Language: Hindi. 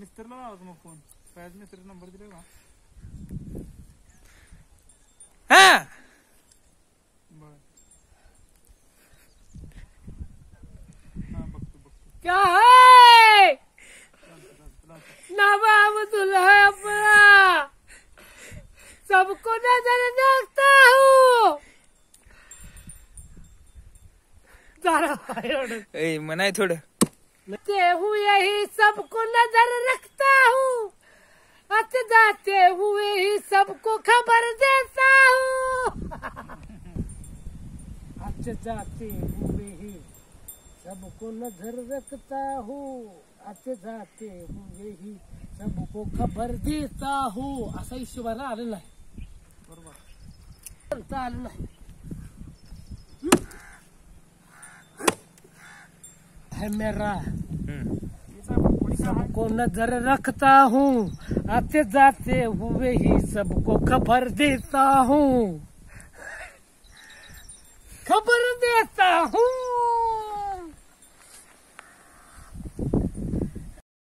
मिस्त्रीला लावा मग फ़ोन। फॅज मिस्त्री नंबर दिले का हा। बर हा बघतो बघतो क्या है? नवाब दुल्हा अपना। सबको नज़र देखता हूँ। जरा भाई ए म्हणाय थोडं। ते हूँ यही सबको नज़र जाते हुए ही सबको खबर देता हूँ। आते जाते हुए ही सबको नज़र रखता हूँ। आते जाते हुए ही सबको खबर देता हूँ। असा हिशोबाला आलं नाही बरोबर नाही है मेरा। हम्म. सबको नज़र रखता हूँ। आते जाते हुए ही सबको खबर देता हूँ। खबर देता